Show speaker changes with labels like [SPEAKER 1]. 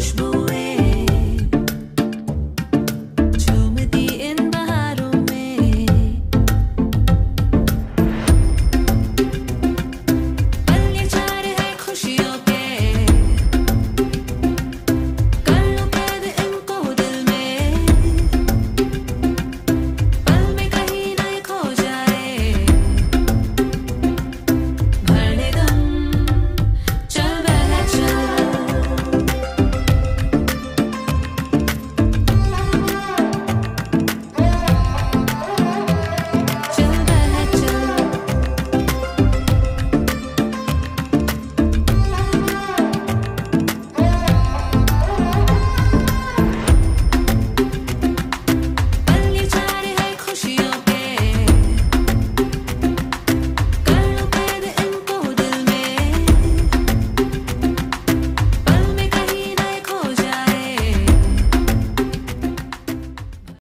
[SPEAKER 1] Os blues.